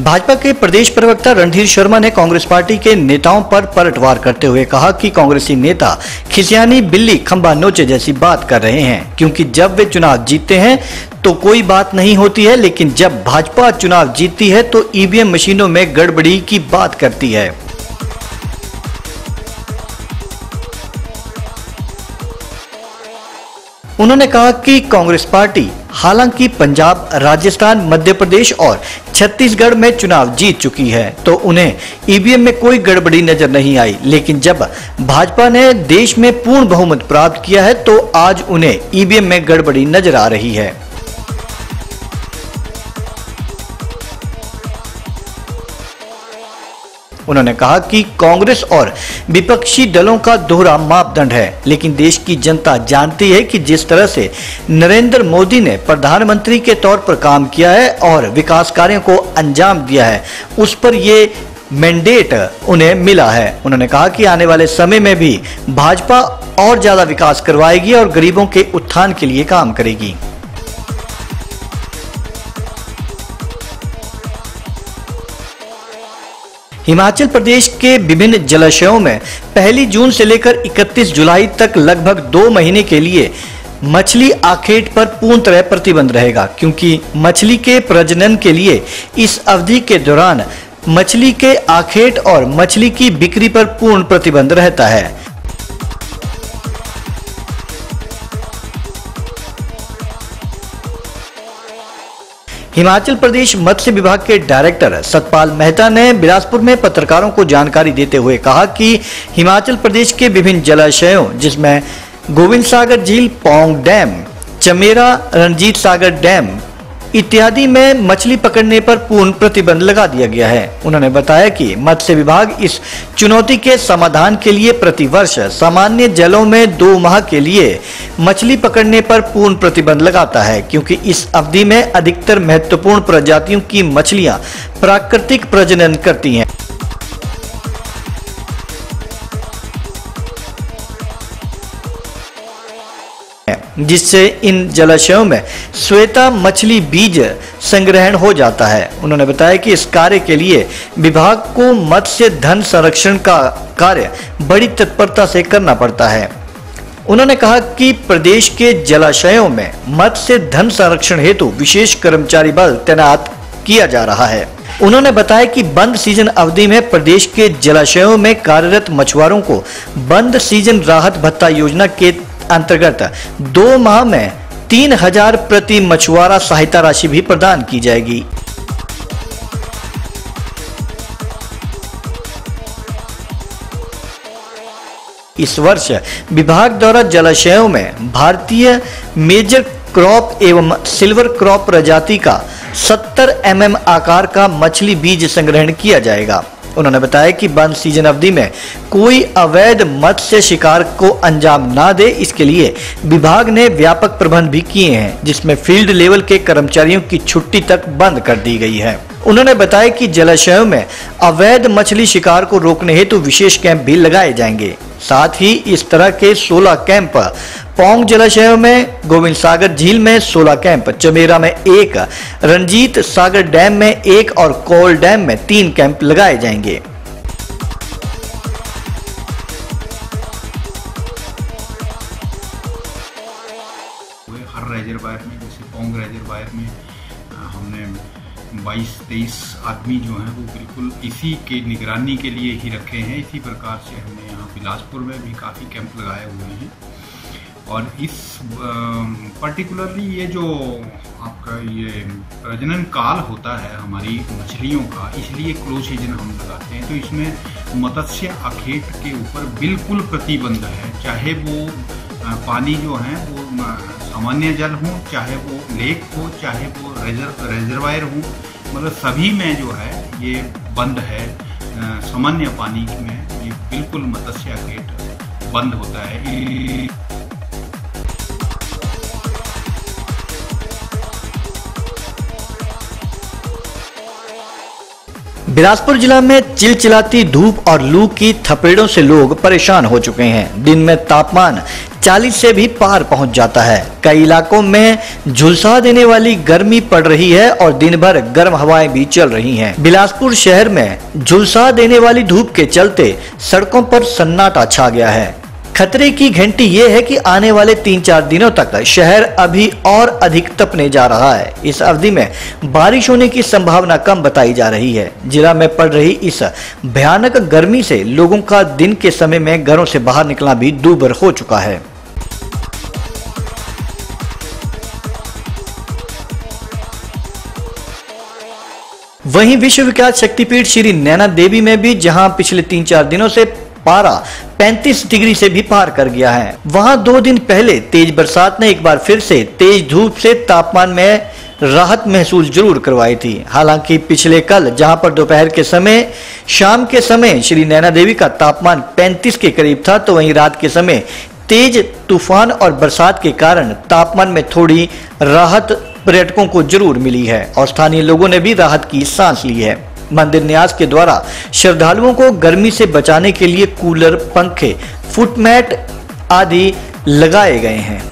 भाजपा के प्रदेश प्रवक्ता रणधीर शर्मा ने कांग्रेस पार्टी के नेताओं पर पलटवार करते हुए कहा कि कांग्रेसी नेता खिसियानी, बिल्ली, खंबा नोचे जैसी बात कर रहे हैं। क्योंकि जब वे चुनाव जीतते हैं तो कोई बात नहीं होती है, लेकिन जब भाजपा चुनाव जीतती है तो ईवीएम मशीनों में गड़बड़ी की बात करती है। उन्होंने कहा कि कांग्रेस पार्टी हालाँकि पंजाब, राजस्थान, मध्य प्रदेश और छत्तीसगढ़ में चुनाव जीत चुकी है तो उन्हें ईवीएम में कोई गड़बड़ी नज़र नहीं आई। लेकिन जब भाजपा ने देश में पूर्ण बहुमत प्राप्त किया है तो आज उन्हें ईवीएम में गड़बड़ी नज़र आ रही है। उन्होंने कहा कि कांग्रेस और विपक्षी दलों का दोहरा मापदंड है, लेकिन देश की जनता जानती है कि जिस तरह से नरेंद्र मोदी ने प्रधानमंत्री के तौर पर काम किया है और विकास कार्यों को अंजाम दिया है, उस पर ये मैंडेट उन्हें मिला है। उन्होंने कहा कि आने वाले समय में भी भाजपा और ज़्यादा विकास करवाएगी और गरीबों के उत्थान के लिए काम करेगी। हिमाचल प्रदेश के विभिन्न जलाशयों में पहली जून से लेकर 31 जुलाई तक लगभग दो महीने के लिए मछली आखेट पर पूर्ण तरह प्रतिबंध रहेगा, क्योंकि मछली के प्रजनन के लिए इस अवधि के दौरान मछली के आखेट और मछली की बिक्री पर पूर्ण प्रतिबंध रहता है। हिमाचल प्रदेश मत्स्य विभाग के डायरेक्टर सतपाल मेहता ने बिलासपुर में पत्रकारों को जानकारी देते हुए कहा कि हिमाचल प्रदेश के विभिन्न जलाशयों, जिसमें गोविंद सागर झील, पोंग डैम, चमेरा रणजीत सागर डैम इत्यादि में मछली पकड़ने पर पूर्ण प्रतिबंध लगा दिया गया है। उन्होंने बताया कि मत्स्य विभाग इस चुनौती के समाधान के लिए प्रतिवर्ष सामान्य जलों में दो माह के लिए मछली पकड़ने पर पूर्ण प्रतिबंध लगाता है, क्योंकि इस अवधि में अधिकतर महत्वपूर्ण प्रजातियों की मछलियाँ प्राकृतिक प्रजनन करती हैं। जिससे इन जलाशयों में श्वेता मछली बीज संग्रहण हो जाता है। उन्होंने बताया कि इस कार्य के लिए विभाग को मत्स्य धन संरक्षण का कार्य बड़ी तत्परता से करना पड़ता है। उन्होंने कहा कि प्रदेश के जलाशयों में मत्स्य धन संरक्षण हेतु विशेष कर्मचारी बल तैनात किया जा रहा है। उन्होंने बताया कि बंद सीज़न अवधि में प्रदेश के जलाशयों में कार्यरत मछुआरों को बंद सीज़न राहत भत्ता योजना के अंतर्गत दो माह में तीन हज़ार प्रति मछुआरा सहायता राशि भी प्रदान की जाएगी। इस वर्ष विभाग द्वारा जलाशयों में भारतीय मेजर क्रॉप एवं सिल्वर क्रॉप प्रजाति का 70 एम mm आकार का मछली बीज संग्रहण किया जाएगा। उन्होंने बताया कि बंद सीज़न अवधि में कोई अवैध मत्स्य शिकार को अंजाम ना दे, इसके लिए विभाग ने व्यापक प्रबंध भी किए हैं, जिसमें फ़ील्ड लेवल के कर्मचारियों की छुट्टी तक बंद कर दी गई है। उन्होंने बताया कि जलाशयों में अवैध मछली शिकार को रोकने हेतु विशेष कैंप भी लगाए जाएँगे। साथ ही इस तरह के 16 कैंप पोंग जलाशयों में, गोविंद सागर झील में 16 कैंप, चमेरा में एक, रंजीत सागर डैम में एक और कोल डैम में तीन कैंप लगाए जाएँगे। हर रेजरवायर में, जैसे पोंग रेजरवायर में हमने 22-23 आदमी जो हैं वो बिल्कुल इसी के निगरानी के लिए ही रखे हैं। इसी प्रकार से हमने यहाँ बिलासपुर में भी काफ़ी कैंप लगाए हुए हैं। और इस पर्टिकुलरली ये जो आपका ये प्रजनन काल होता है हमारी मछलियों का, इसलिए क्लोज सीज़न हम लगाते हैं। तो इसमें मत्स्य अखेट के ऊपर बिल्कुल प्रतिबंध है। चाहे वो पानी जो है, वो सामान्य जल हो, चाहे वो लेक हो, चाहे वो रेजर रेजरवायर हो मतलब सभी में जो है, ये बंद है सामान्य पानी में, ये बिल्कुल मत्स्य अखेट बंद होता है। बिलासपुर जिला में चिलचिलाती धूप और लू की थपेड़ों से लोग परेशान हो चुके हैं। दिन में तापमान 40 से भी पार पहुँच जाता है। कई इलाकों में झुलसा देने वाली गर्मी पड़ रही है और दिन भर गर्म हवाएँ भी चल रही हैं। बिलासपुर शहर में झुलसा देने वाली धूप के चलते सड़कों पर सन्नाटा छा गया है। खतरे की घंटी ये है कि आने वाले तीन चार दिनों तक शहर अभी और अधिक तपने जा रहा है। इस अवधि में बारिश होने की संभावना कम बताई जा रही है। जिला में पड़ रही इस भयानक गर्मी से लोगों का दिन के समय में घरों से बाहर निकलना भी दूभर हो चुका है। वहीं विश्व विख्यात शक्तिपीठ श्री नैना देवी में भी, जहाँ पिछले तीन चार दिनों से पारा 35 डिग्री से भी पार कर गया है। वहाँ दो दिन पहले तेज बरसात ने एक बार फिर से तेज धूप से तापमान में राहत महसूस ज़रूर करवाई थी। हालाँकि पिछले कल, जहाँ पर दोपहर के समय, शाम के समय श्री नैना देवी का तापमान 35 के करीब था तो वहीं रात के समय तेज तूफ़ान और बरसात के कारण तापमान में थोड़ी राहत पर्यटकों को ज़रूर मिली है और स्थानीय लोगों ने भी राहत की सांस ली है। मंदिर न्यास के द्वारा श्रद्धालुओं को गर्मी से बचाने के लिए कूलर, पंखे, फुटमैट आदि लगाए गए हैं।